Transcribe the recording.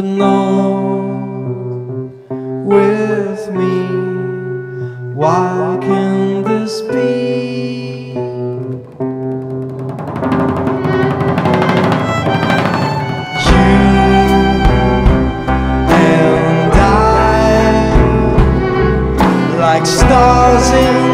sleeping on with me. Why can this be? You and I, like stars in